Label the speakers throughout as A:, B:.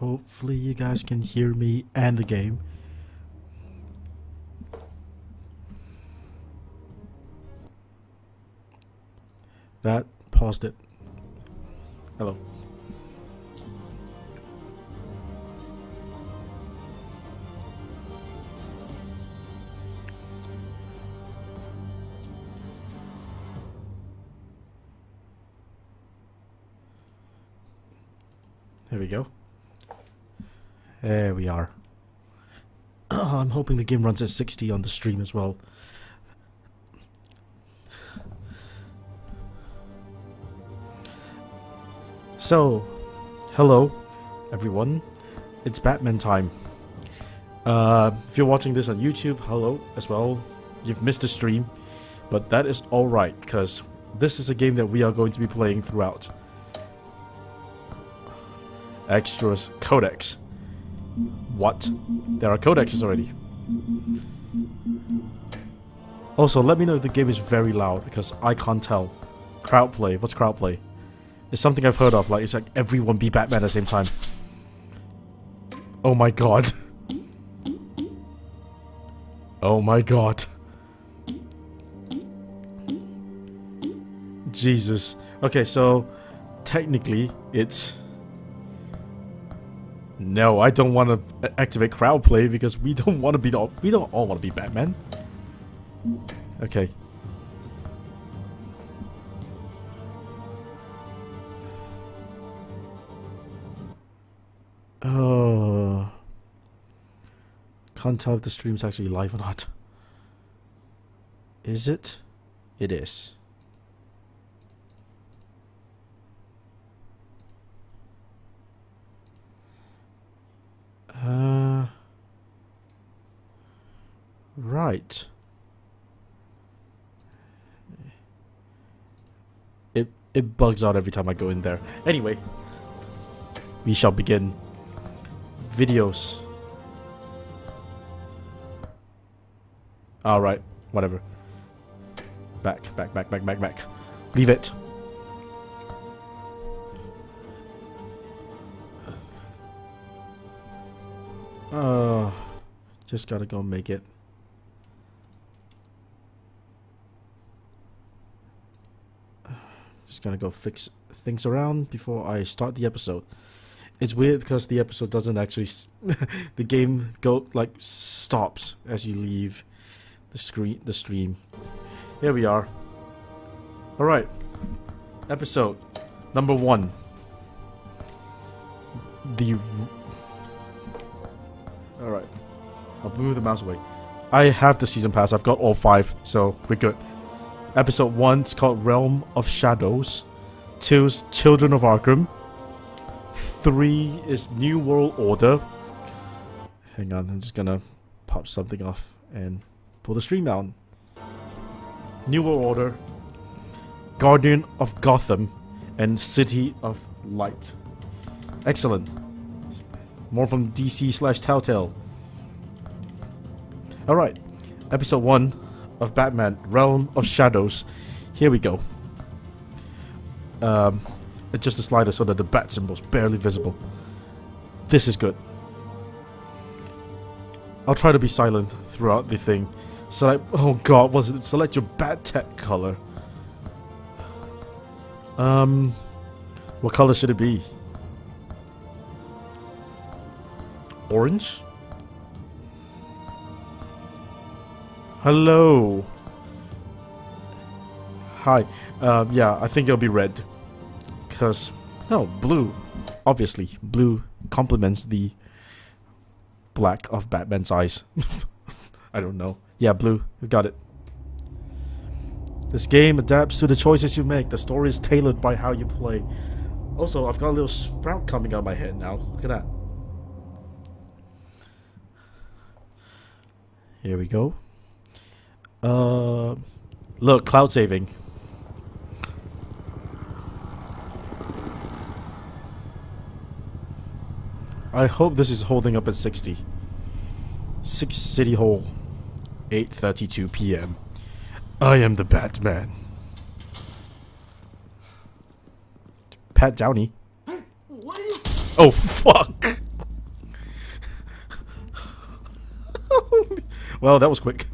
A: Hopefully you guys can hear me and the game. That paused it. Hello. There we go. There we are. I'm hoping the game runs at 60 on the stream as well. So, hello everyone. It's Batman time. Uh, if you're watching this on YouTube, hello as well. You've missed the stream, but that is alright because this is a game that we are going to be playing throughout. Extras Codex. What? There are codexes already. Also, let me know if the game is very loud because I can't tell. Crowd play. What's crowd play? It's something I've heard of. Like it's like everyone be Batman at the same time. Oh my god. Oh my god. Jesus. Okay, so technically it's no, I don't want to activate crowd play because we don't want to be the we don't all want to be Batman. Okay. Oh. Can't tell if the stream's actually live or not. Is it? It is. Uh, right. It it bugs out every time I go in there. Anyway, we shall begin. Videos. Alright, whatever. Back, back, back, back, back, back. Leave it. Just gotta go make it. Just gotta go fix things around before I start the episode. It's weird because the episode doesn't actually, the game go like stops as you leave the screen, the stream. Here we are. All right, episode number one. The I'll move the mouse away. I have the season pass. I've got all five, so we're good. Episode 1 is called Realm of Shadows. 2 is Children of Arkham. 3 is New World Order. Hang on, I'm just gonna pop something off and pull the stream down. New World Order. Guardian of Gotham. And City of Light. Excellent. More from DC slash Telltale. Alright. Episode 1 of Batman Realm of Shadows. Here we go. Um, adjust the slider so that the bat symbol is barely visible. This is good. I'll try to be silent throughout the thing. Select. Oh god, was it? Select your bat tech color. Um, what color should it be? Orange? Hello. Hi. Um, yeah, I think it'll be red. Because, no, blue. Obviously, blue complements the black of Batman's eyes. I don't know. Yeah, blue. Got it. This game adapts to the choices you make. The story is tailored by how you play. Also, I've got a little sprout coming out of my head now. Look at that. Here we go. Uh, look, cloud saving. I hope this is holding up at 60. 6 City Hall, 8.32 p.m. I am the Batman. Pat Downey. Oh, fuck! well, that was quick.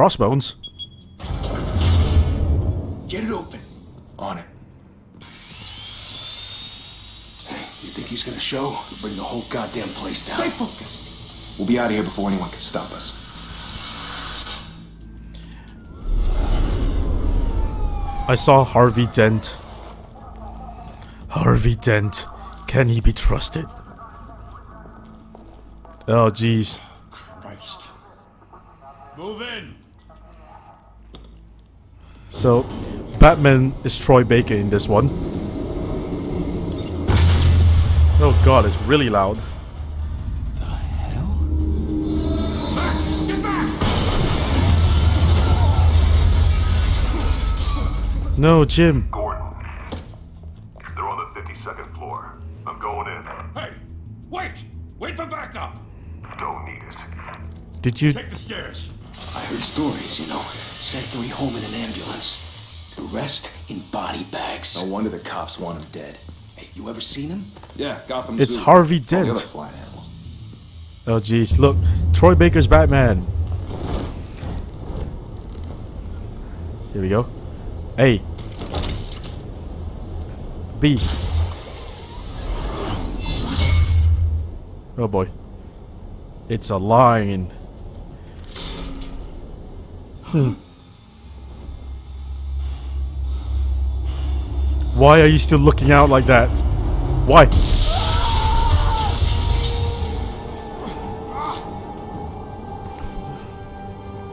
A: Crossbones?
B: Get it open. On it. You think he's gonna show? We'll bring the whole goddamn place down. Stay focused. We'll be out of here before anyone can stop us.
A: I saw Harvey Dent. Harvey Dent. Can he be trusted? Oh, jeez.
B: Christ.
C: Move in.
A: So, Batman is Troy Baker in this one. Oh god, it's really loud.
C: Back! Get back!
A: No, Jim.
D: Gordon. They're on the 52nd floor. I'm going in.
C: Hey! Wait! Wait for backup!
D: Don't need it.
A: Did you...
C: Take the stairs.
B: I heard stories, you know. Sent three home in an ambulance. The rest in body bags. No wonder the cops want him dead. Hey, you ever seen him?
E: Yeah, Gotham
A: It's
E: Zoo.
A: Harvey
E: All the other
A: Dent. Oh jeez, look. Troy Baker's Batman. Here we go. A. B. Oh boy. It's a lion. Hmm. Why are you still looking out like that? Why?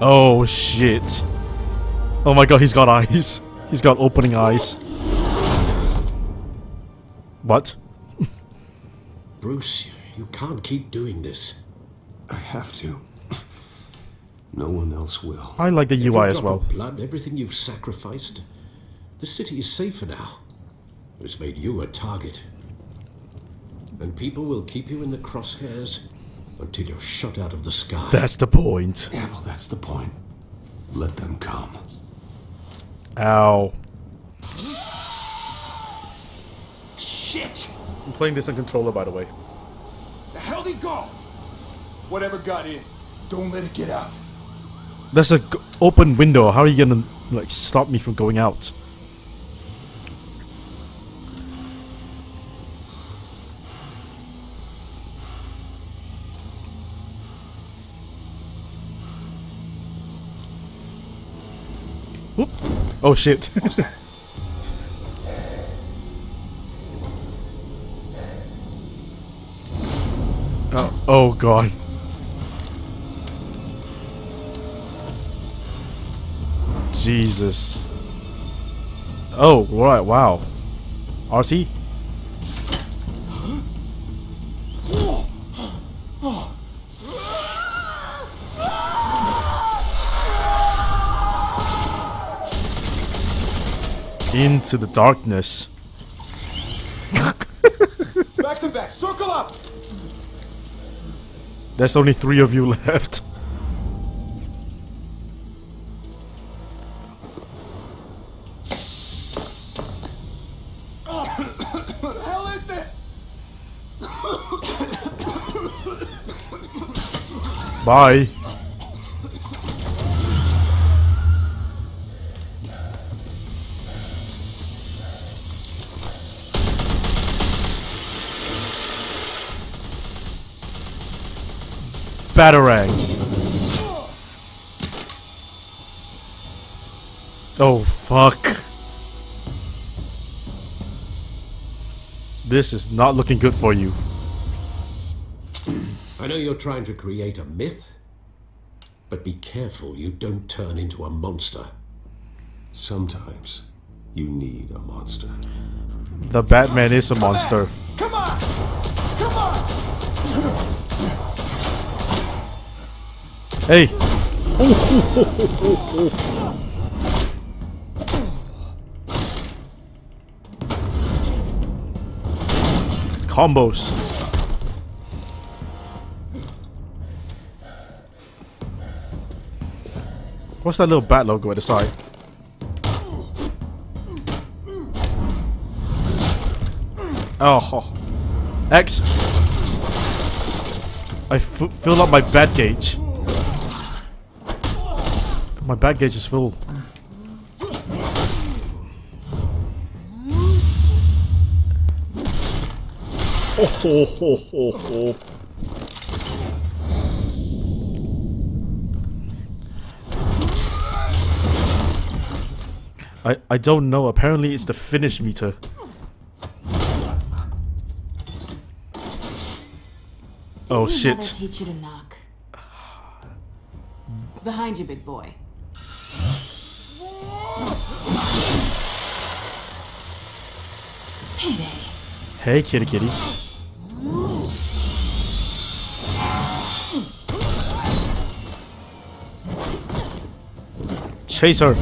A: Oh shit. Oh my god, he's got eyes. He's got opening eyes. What?
F: Bruce, you can't keep doing this.
E: I have to. No one else will.
A: I like the
F: Every
A: UI as well.
F: Blood, everything you've sacrificed. The city is safer now. It's made you a target. And people will keep you in the crosshairs until you're shot out of the sky.
A: That's the point.
E: Yeah, well, that's the point. Let them come.
A: Ow.
B: Shit!
A: I'm playing this on controller by the way.
B: The hell did he go? Whatever got in, don't let it get out.
A: There's a g- open window. How are you gonna like stop me from going out? Oh shit. oh, oh god. Jesus. Oh, right, wow. RT? Into the darkness.
B: Back to back, circle up!
A: There's only three of you left.
B: What the hell is this?
A: Bye. Batarang. Oh, fuck. This is not looking good for you.
F: I know you're trying to create a myth, but be careful you don't turn into a monster.
E: Sometimes you need a monster.
A: The Batman is a monster.
B: Come on! Come on!
A: Hey! Combos. What's that little bat logo at the side? Oh, X. I fill up my bat gauge. My bat gauge is full. Oh, ho, ho, ho, ho. I, I don't know. Apparently it's the finish meter. Oh shit.
G: Teach you to knock. Behind you, big boy.
A: Hey kitty kitty. Chase her.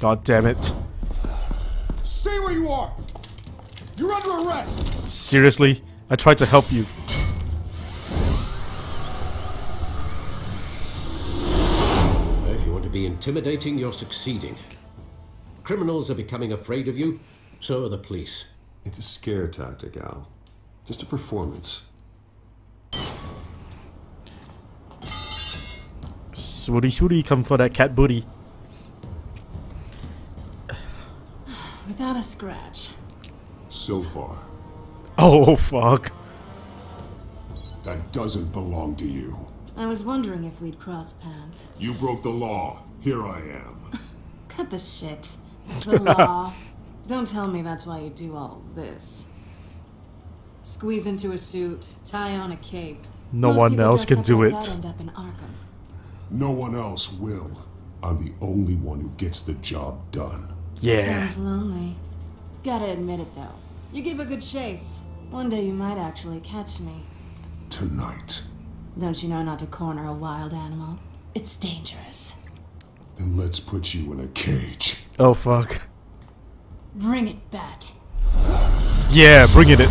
A: God damn it.
C: Stay where you are! You're under arrest!
A: Seriously? I tried to help you.
F: If you want to be intimidating, you're succeeding. Criminals are becoming afraid of you, so are the police.
E: It's a scare tactic, Al. Just a performance.
A: Swooty swooty, come for that cat booty.
G: Without a scratch.
E: So far.
A: Oh fuck.
C: That doesn't belong to you.
G: I was wondering if we'd cross paths.
C: You broke the law. Here I am.
G: Cut the shit. The law. Don't tell me that's why you do all this. Squeeze into a suit, tie on a cape.
A: No
G: Most
A: one else can do
G: like
A: it.
G: End up in Arkham.
C: No one else will. I'm the only one who gets the job done.
A: Yeah.
G: Sounds lonely. Gotta admit it though. You give a good chase. One day you might actually catch me.
C: Tonight.
G: Don't you know not to corner a wild animal? It's dangerous.
C: Then let's put you in a cage.
A: Oh fuck.
G: Bring it, Bat.
A: Yeah, bring it in.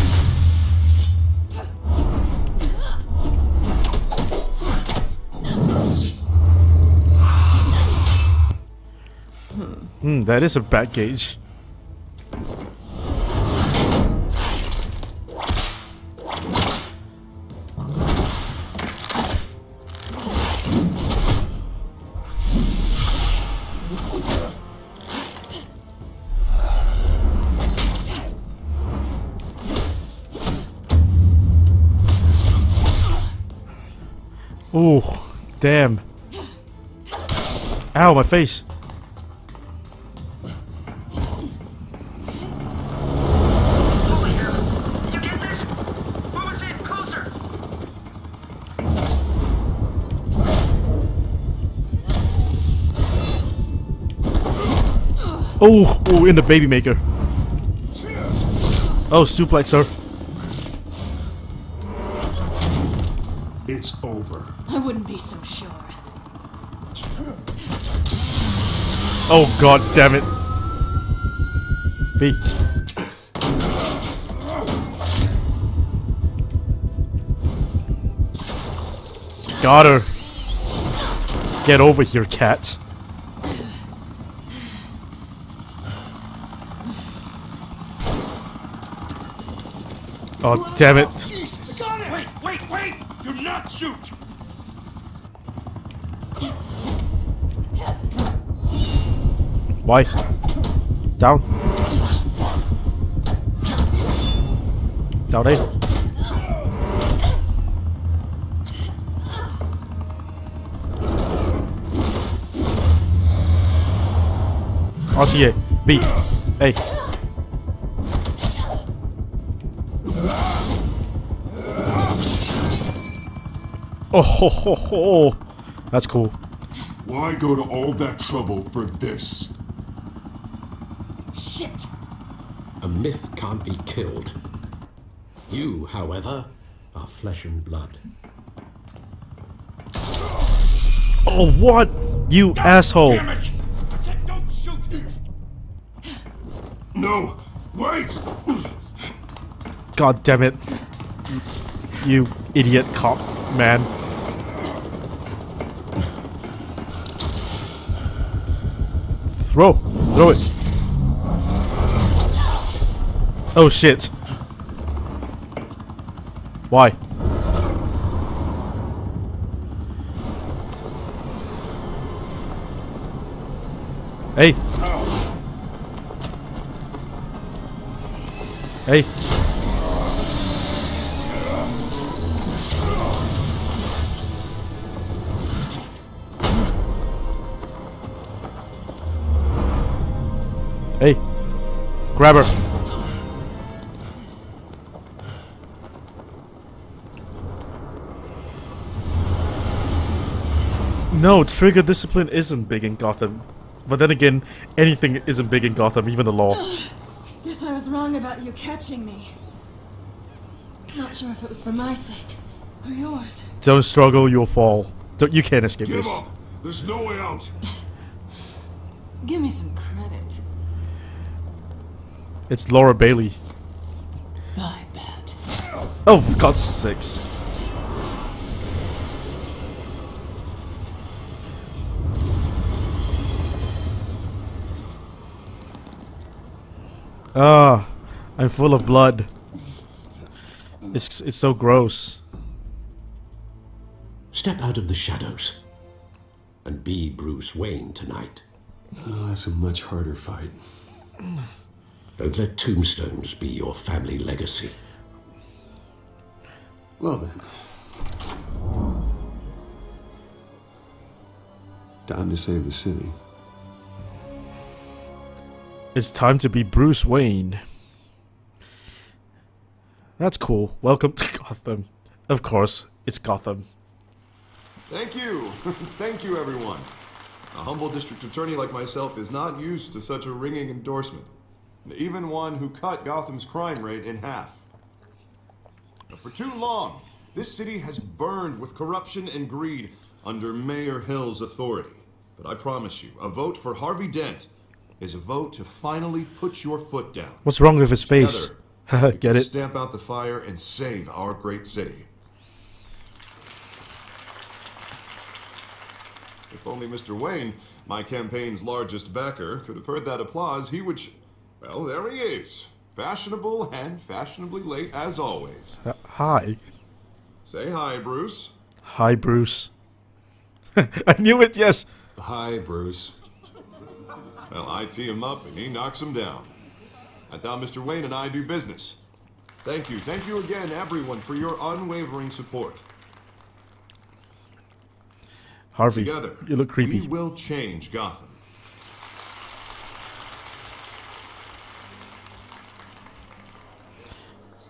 A: Hmm, that is a bat gauge. Oh, damn. Ow, my face. Oh, oh, in the baby maker. Oh, suplex her.
C: It's over.
G: I wouldn't be so sure.
A: Oh god damn it. B. Got her. Get over here, cat. Oh damn it. Why? Down. Down A. RTA. B. A. Oh, ho, ho, ho. That's cool.
C: Why go to all that trouble for this?
G: Shit!
F: A myth can't be killed. You, however, are flesh and blood.
A: Oh, what? You asshole.
C: Damn it! Don't shoot! No! Wait! Wait!
A: God damn it. You idiot cop man. Throw! Throw it! Oh shit. Why? Hey! Hey! Hey! Grab her! No, trigger discipline isn't big in Gotham. But then again, anything isn't big in Gotham, even the law.
G: Guess I was wrong about you catching me. Not sure if it was for my sake or yours.
A: Don't struggle, you'll fall. Don't, you can't escape
C: Give
A: this.
C: up! There's no way out!
G: Give me some credit.
A: It's Laura Bailey.
G: I bet.
A: Oh, for God's sakes. Ah, I'm full of blood. It's it's so gross.
F: Step out of the shadows and be Bruce Wayne tonight.
E: Oh, that's a much harder fight.
F: Don't let tombstones be your family legacy.
E: Well then. Time to save the city.
A: It's time to be Bruce Wayne. That's cool. Welcome to Gotham. Of course, it's Gotham.
H: Thank you. Thank you, everyone. A humble district attorney like myself is not used to such a ringing endorsement. Even one who cut Gotham's crime rate in half. But for too long, this city has burned with corruption and greed under Mayor Hill's authority. But I promise you, a vote for Harvey Dent is a vote to finally put your foot down.
A: What's wrong with his face? Get it?
H: Stamp out the fire and save our great city. If only Mr. Wayne, my campaign's largest backer, could have heard that applause, he would. Sh- well, there he is. Fashionable and fashionably late as always.
A: Uh, hi.
H: Say hi, Bruce.
A: Hi, Bruce. I knew it, yes.
E: Hi, Bruce.
H: Well, I tee him up and he knocks him down. That's how Mr. Wayne and I do business. Thank you. Thank you again, everyone, for your unwavering support.
A: Harvey,
H: Together,
A: you look creepy.
H: we will change Gotham.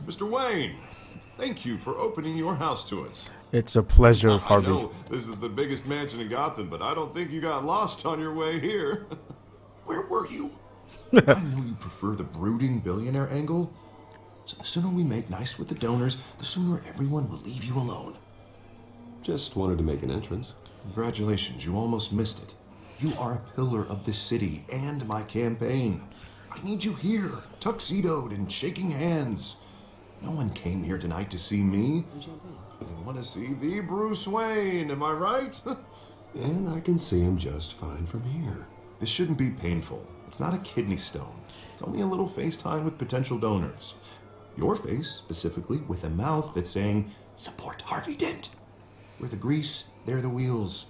H: Mr. Wayne, thank you for opening your house to us.
A: It's a pleasure,
H: I
A: Harvey.
H: know this is the biggest mansion in Gotham, but I don't think you got lost on your way here.
B: Where were you?
H: I know you prefer the brooding billionaire angle. So the sooner we make nice with the donors, the sooner everyone will leave you alone.
E: Just wanted to make an entrance.
H: Congratulations, you almost missed it. You are a pillar of this city and my campaign. I need you here, tuxedoed and shaking hands. No one came here tonight to see me. They want to see the Bruce Wayne, am I right?
E: And I can see him just fine from here.
H: This shouldn't be painful. It's not a kidney stone. It's only a little FaceTime with potential donors. Your face, specifically, with a mouth that's saying, Support Harvey Dent. We're the grease, they're the wheels.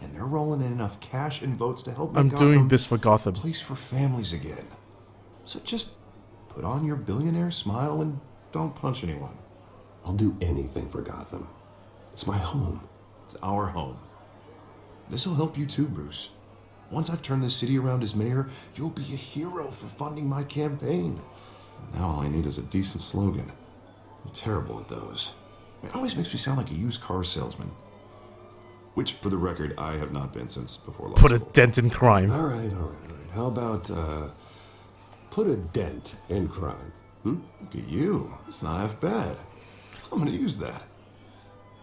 H: And they're rolling in enough cash and votes to help make
A: I'm doing this for
H: a
A: Gotham.
H: place for families again. So just put on your billionaire smile and don't punch anyone.
E: I'll do anything for Gotham. It's my home.
H: It's our home. This'll help you too, Bruce. Once I've turned this city around as mayor, you'll be a hero for funding my campaign. Now all I need is a decent slogan. I'm terrible at those. It always makes me sound like a used car salesman. Which, for the record, I have not been since before law
A: Put a dent in crime.
E: All right, all right, all right. How about, uh, put a dent in crime? Hmm?
H: Look at you. It's not half bad. I'm gonna use that.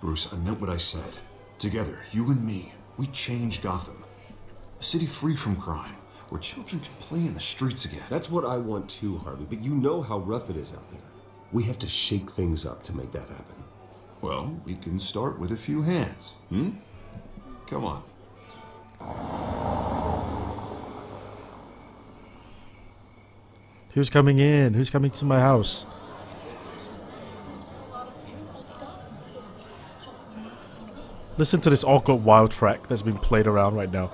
H: Bruce, I meant what I said. Together, you and me, we change Gotham. A city free from crime. where children can play in the streets again.
E: That's what I want too, Harvey, but you know how rough it is out there. We have to shake things up to make that happen.
H: Well, we can start with a few hands, hmm? Come on.
A: Who's coming in? Who's coming to my house? Listen to this awkward wild track that's being played around right now.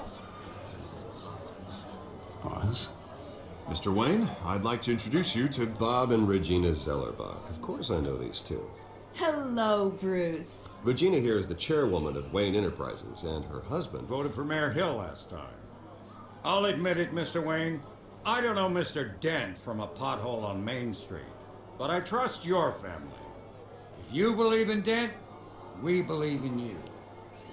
H: Mr. Wayne, I'd like to introduce you to
E: Bob and Regina Zellerbach. Of course I know these two.
I: Hello, Bruce.
E: Regina here is the chairwoman of Wayne Enterprises, and her husband
J: voted for Mayor Hill last time. I'll admit it, Mr. Wayne. I don't know Mr. Dent from a pothole on Main Street, but I trust your family. If you believe in Dent, we believe in you.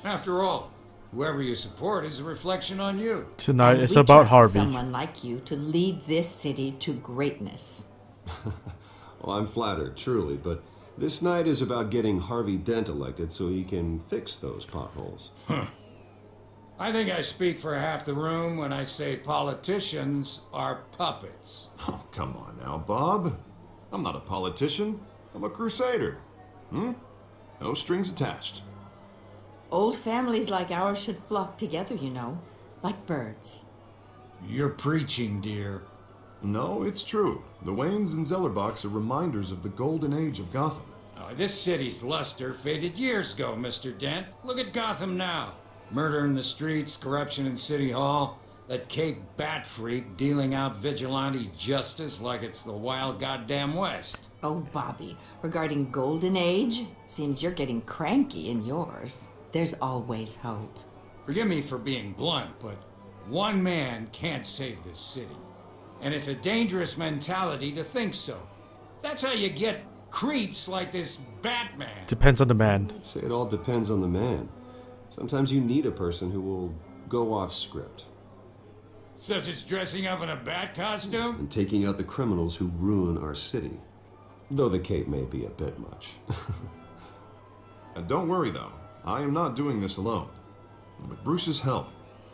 J: After all, whoever you support is a reflection on you.
A: Tonight
I: And
A: it's
I: we
A: about
I: trust
A: Harvey.
I: Someone like you to lead this city to greatness.
E: Well, I'm flattered, truly, but this night is about getting Harvey Dent elected so he can fix those potholes.
J: I think I speak for half the room when I say politicians are puppets.
H: Oh, come on now, Bob. I'm not a politician. I'm a crusader. Hmm? No strings attached.
I: Old families like ours should flock together, you know, like birds.
J: You're preaching, dear.
H: No, it's true. The Waynes and Zellerbachs are reminders of the golden age of Gotham.
J: Oh, this city's luster faded years ago, Mr. Dent. Look at Gotham now. Murder in the streets, corruption in City Hall, that Cape Bat freak dealing out vigilante justice like it's the wild goddamn West.
I: Oh, Bobby, regarding Golden Age, seems you're getting cranky in yours. There's always hope.
J: Forgive me for being blunt, but one man can't save this city. And it's a dangerous mentality to think so. That's how you get creeps like this Batman.
A: Depends on the man.
E: I'd say it all depends on the man. Sometimes you need a person who will go off script
J: Such as dressing up in a bat costume?
E: and taking out the criminals who ruin our city. Though the cape may be a bit much.
H: And uh, don't worry though, I am not doing this alone. With Bruce's help,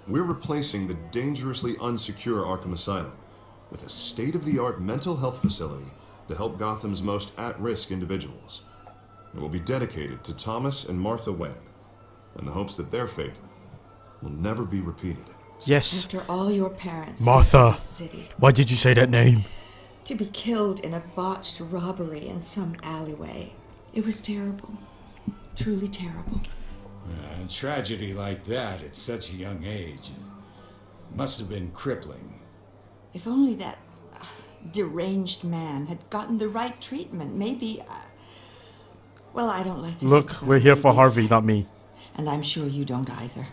H: we're replacing the dangerously unsecure Arkham Asylum with a state of the art mental health facility to help Gotham's most at risk individuals. It will be dedicated to Thomas and Martha Webb in the hopes that their fate will never be repeated.
A: Yes.
I: After all your parents
A: Martha.
I: city,
A: Why did you say that name?
I: to be killed in a botched robbery in some alleyway, it was terrible. Truly terrible.
J: Uh, a tragedy like that at such a young age must have been crippling.
I: If only that uh, deranged man had gotten the right treatment, maybe. Uh, well, I don't like to. think
A: Look, we're here for Harvey, not me.
I: And I'm sure you don't either.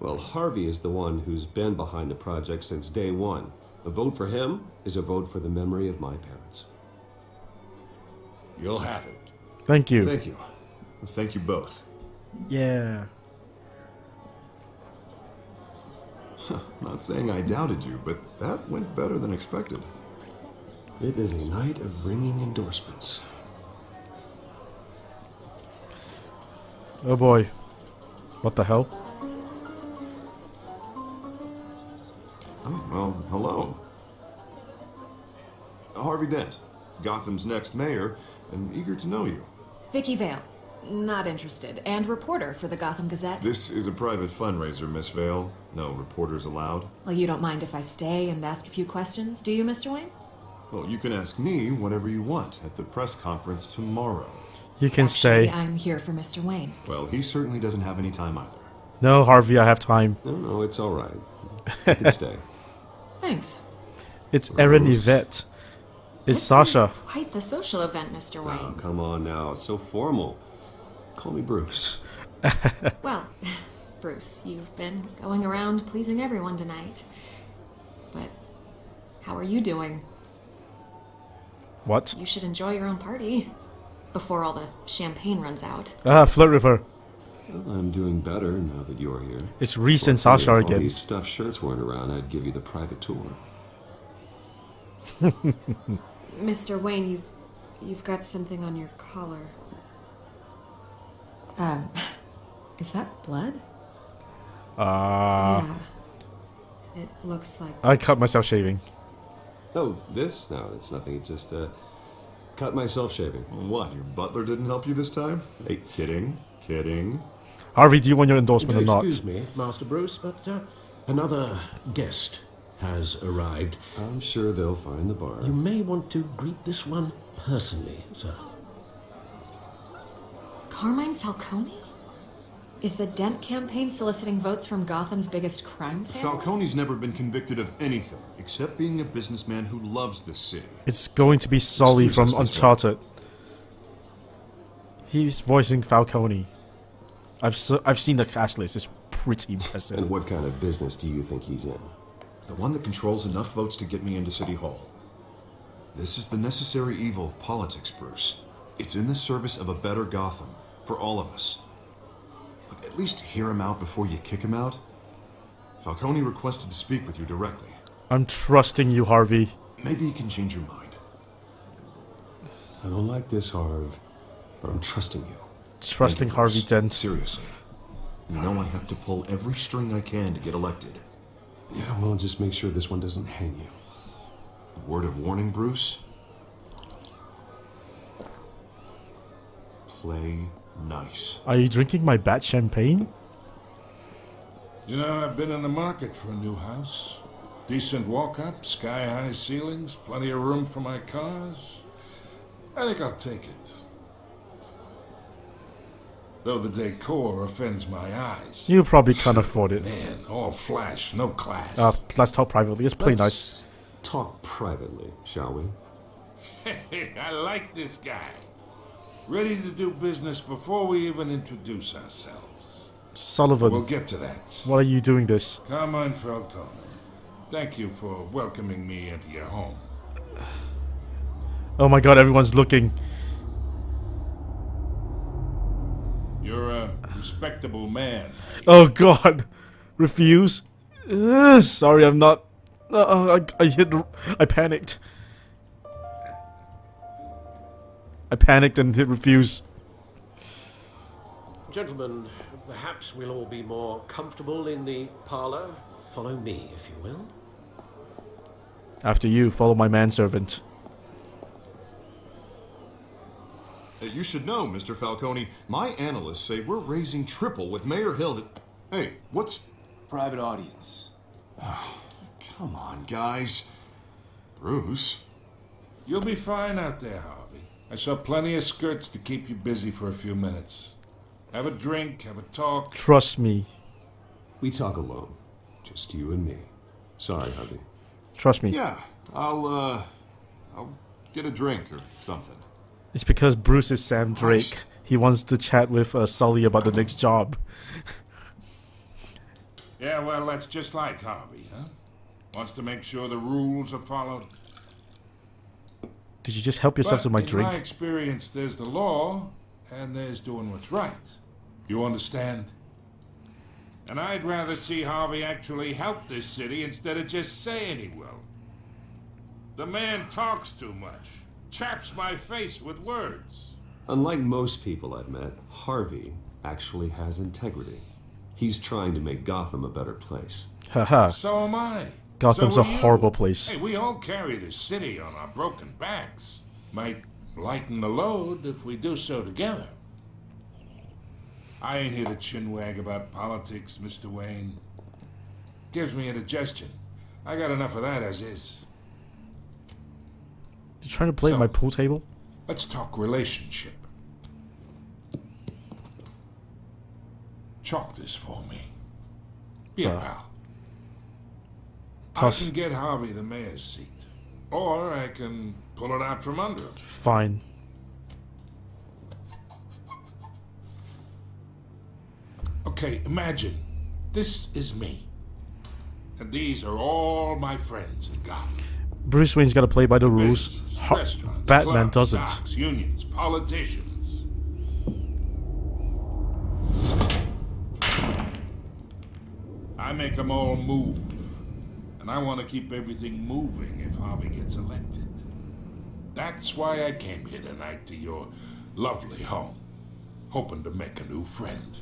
E: well, Harvey is the one who's been behind the project since day one. A vote for him is a vote for the memory of my parents.
J: You'll have it.
A: Thank you.
H: Thank you. Thank you both.
A: Yeah.
H: Not saying I doubted you, but that went better than expected.
E: It is a night of ringing endorsements.
A: Oh boy. What the hell?
H: Oh, well, hello. Harvey Dent, Gotham's next mayor, and eager to know you.
K: Vicki Vale. Not interested. And reporter for the Gotham Gazette.
H: This is a private fundraiser, Miss Vale. No reporters allowed.
K: Well, you don't mind if I stay and ask a few questions, do you, Mr. Wayne?
H: Well, you can ask me whatever you want at the press conference tomorrow.
A: You can
K: Actually,
A: stay.
K: I'm here for Mr. Wayne.
H: Well, he certainly doesn't have any time either.
A: No, Harvey, I have time.
E: No, no, it's all right. You can stay.
K: Thanks.
A: It's Erin Yvette. It's Sasha.
K: Quite the social event, Mr.
E: Oh,
K: Wayne.
E: come on now. It's so formal. Call me Bruce.
K: Well, Bruce, you've been going around pleasing everyone tonight. But how are you doing?
A: What?
K: You should enjoy your own party before all the champagne runs out.
A: Ah, flirt with her.
E: Well, I'm doing better now that you're here.
A: It's Reese and
E: Fortunately,
A: Sasha
E: if all
A: again.
E: these stuffed shirts weren't around, I'd give you the private tour.
K: Mr. Wayne, you've you've got something on your collar. Um, is that blood?
A: Ah.
K: yeah. It looks like
A: I cut myself shaving.
E: Oh, this? No, it's nothing. It just, uh, cut myself shaving.
H: What, your butler didn't help you this time? Hey, kidding, kidding.
A: Harvey, do you want your endorsement or not?
F: Excuse me, Master Bruce, but uh, another guest has arrived.
E: I'm sure they'll find the bar.
F: You may want to greet this one personally, sir.
K: Carmine Falcone? Is the Dent campaign soliciting votes from Gotham's biggest crime family?
H: Falcone's never been convicted of anything except being a businessman who loves this city.
A: It's going to be Sully
H: Excuse
A: from
H: us,
A: Uncharted. He's voicing Falcone. I've s- I've seen the cast list. It's pretty impressive.
E: And what kind of business do you think he's in?
H: The one that controls enough votes to get me into City Hall. This is the necessary evil of politics, Bruce. It's in the service of a better Gotham, for all of us. Look, at least hear him out before you kick him out. Falcone requested to speak with you directly.
A: I'm trusting you, Harvey.
H: Maybe you can change your mind.
E: I don't like this, Harv, but I'm trusting you.
A: Trusting
H: Thank you,
A: Harvey
H: Bruce.
A: Dent.
H: Seriously. You know I have to pull every string I can to get elected.
E: Yeah, well, just make sure this one doesn't hang you.
H: A word of warning, Bruce. Play nice.
A: Are you drinking my bad champagne?
L: You know, I've been in the market for a new house. Decent walk up, sky high ceilings, plenty of room for my cars. I think I'll take it. Though the decor offends my eyes.
A: You probably can't afford it.
L: Man, all flash, no class.
A: Uh, let's talk privately. It's pretty nice.
E: Let's talk privately, shall we?
L: I like this guy. Ready to do business before we even introduce ourselves.
A: Sullivan.
L: We'll get to that.
A: Why are you doing this?
L: Carmine Falcone, thank you for welcoming me into your home.
A: Oh my god, everyone's looking.
L: You're a respectable man.
A: Oh god. Refuse. Ugh, sorry, I'm not. Uh, I, I hit. I panicked. I panicked and hit refuse.
F: Gentlemen, perhaps we'll all be more comfortable in the parlor. Follow me, if you will.
A: After you, follow my manservant.
H: You should know, Mr. Falcone, my analysts say we're raising triple with Mayor Hill. that- Hey, what's.
B: Private audience.
H: Ah, come on, guys. Bruce.
L: You'll be fine out there, Harvey. I saw plenty of skirts to keep you busy for a few minutes. Have a drink, have a talk.
A: Trust me.
E: We talk alone. Just you and me. Sorry, Harvey.
A: Trust me.
H: Yeah, I'll, uh. I'll get a drink or something.
A: It's because Bruce is Sam Drake.
H: Christ.
A: He wants to chat with uh, Sully about the next job.
L: Yeah, well, that's just like Harvey, huh? Wants to make sure the rules are followed.
A: Did you just help yourself
L: But
A: to my
L: in
A: drink?
L: my experience, there's the law, and there's doing what's right. You understand? And I'd rather see Harvey actually help this city instead of just saying he will. The man talks too much, chaps my face with words.
E: Unlike most people I've met, Harvey actually has integrity. He's trying to make Gotham a better place.
A: Haha.
L: So am I.
A: Gotham's
L: So
A: a horrible place.
L: Hey, we all carry this city on our broken backs. Might lighten the load if we do so together. I ain't here to chinwag about politics, Mr. Wayne. Gives me indigestion. I got enough of that as is.
A: You trying to play at my pool table?
L: Let's talk relationship. Chalk this for me. Be a
A: Uh,
L: pal.
A: Toss-
L: I can get Harvey the mayor's seat. Or I can pull it out from under it.
A: Fine.
L: Okay, imagine this is me. And these are all my friends in Gotham.
A: Bruce Wayne's got to play by the rules. Batman
L: clubs,
A: doesn't.
L: unions, politicians. I make them all move. And I want to keep everything moving if Harvey gets elected. That's why I came here tonight to your lovely home, hoping to make a new friend.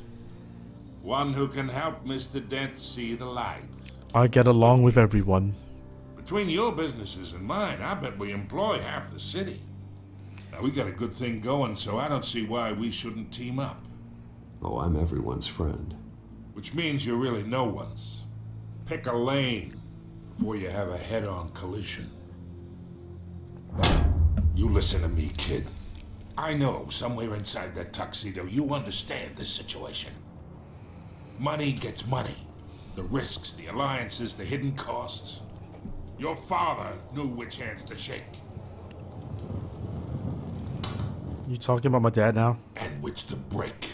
L: One who can help Mr. Dent see the light.
A: I get along with everyone.
L: Between your businesses and mine, I bet we employ half the city. Now, we got a good thing going, so I don't see why we shouldn't team up.
E: Oh, I'm everyone's friend.
L: Which means you're really no one's. Pick a lane before you have a head-on collision. You listen to me, kid. I know somewhere inside that tuxedo you understand this situation. Money gets money. The risks, the alliances, the hidden costs. Your father knew which hands to shake.
A: You talking about my dad now?
L: And which to break.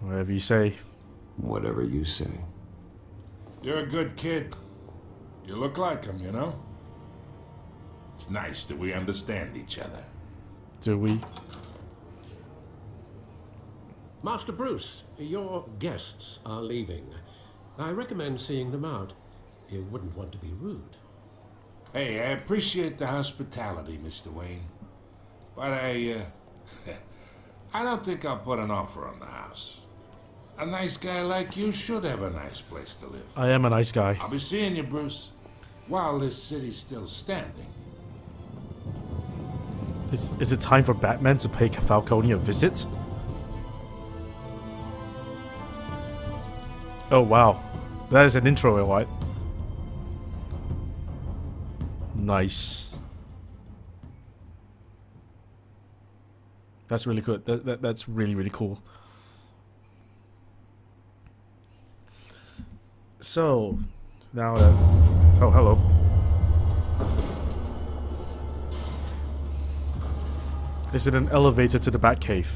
A: Whatever you say.
E: Whatever you say.
L: You're a good kid. You look like him, you know? It's nice that we understand each other.
A: Do we?
F: Master Bruce, your guests are leaving. I recommend seeing them out. You wouldn't want to be rude.
L: Hey, I appreciate the hospitality, Mr. Wayne. But I, uh, I don't think I'll put an offer on the house. A nice guy like you should have a nice place to live.
A: I am a nice guy.
L: I'll be seeing you, Bruce, while this city's still standing.
A: Is, is it time for Batman to pay Falcone a visit? Oh wow. That is an intro, right? Nice. That's really good. That, that, that's really, really cool. So, now, uh, oh, hello. Is it an elevator to the Batcave?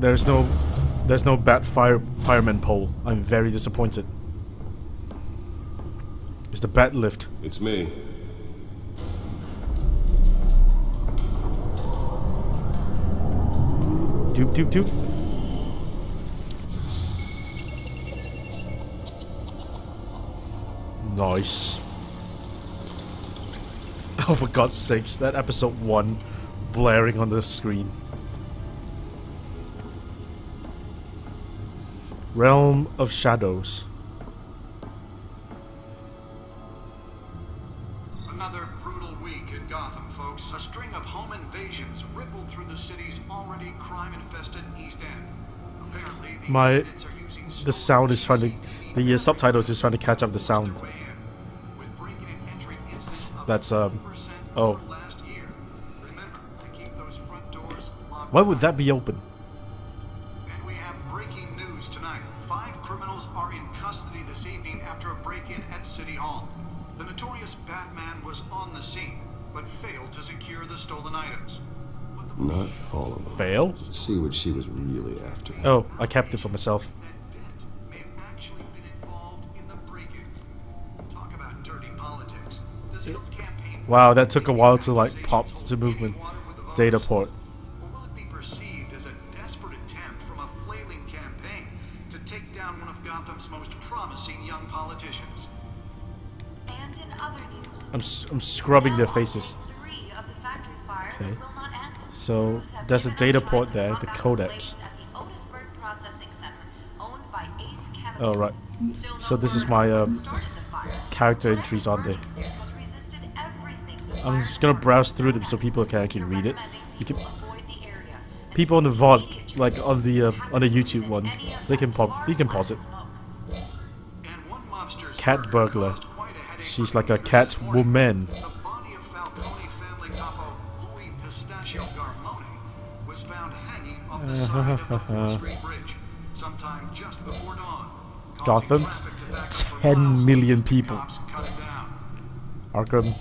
A: There's no, there's no Bat fire fireman pole. I'm very disappointed. It's the Bat lift.
E: It's me.
A: Nice. Oh, for God's sakes, that episode 1 blaring on the screen. Realm of Shadows. My... The sound is trying to... The uh, subtitles is trying to catch up the sound. That's, um... Oh. Why would that be open?
M: And we have breaking news tonight. Five criminals are in custody this evening after a break-in at City Hall. The notorious Batman was on the scene, but failed to secure the stolen items.
E: Not all of them.
A: Fail?
E: Let's see what she was really after.
A: Oh, I kept it for myself.
M: Talk about dirty politics. Does Hill's campaign
A: Wow, that took a while to like pop to movement. Data port.
M: be perceived as a desperate attempt from a flailing campaign to take down one of Gotham's most promising young politicians?
N: And in other news,
A: I'm, s am scrubbing their faces.
N: three of the factory fire
A: Okay.
N: that will not end.
A: So, there's a data port there, the
N: Chemical.
A: Oh, right. So this is my um, character entries on there. I'm just gonna browse through them so people can actually read it. Can, people on the VOD, like on the uh, on the YouTube one, they can pop, they can pause it. Cat burglar. She's like a cat woman.
M: Was found hanging off the side of the uh-huh. Street Bridge sometime just before dawn.
A: Gotham, 10 million people. Arkham,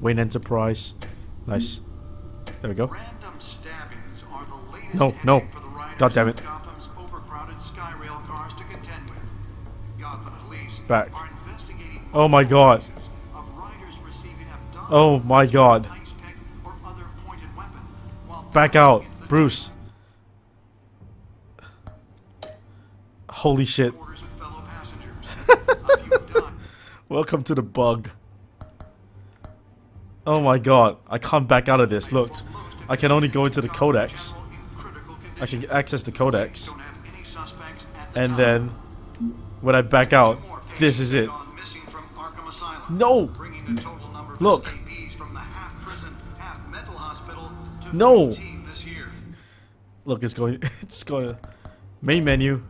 A: Wayne Enterprise. Nice. There we go. No, no. God damn it.
M: Gotham's overcrowded Skyrail cars to contend with. Gotham police
A: Back.
M: are investigating
A: Oh my god.
M: of riders receiving
A: Oh my god.
M: or other pointed weapon while
A: Back out. Bruce. Holy shit. Welcome to the bug. Oh my god. I can't back out of this. Look. I can only go into the codex. I can access the codex.
M: And then when I back out, this is it. No! Look! No! Look, it's going. It's going. Main menu.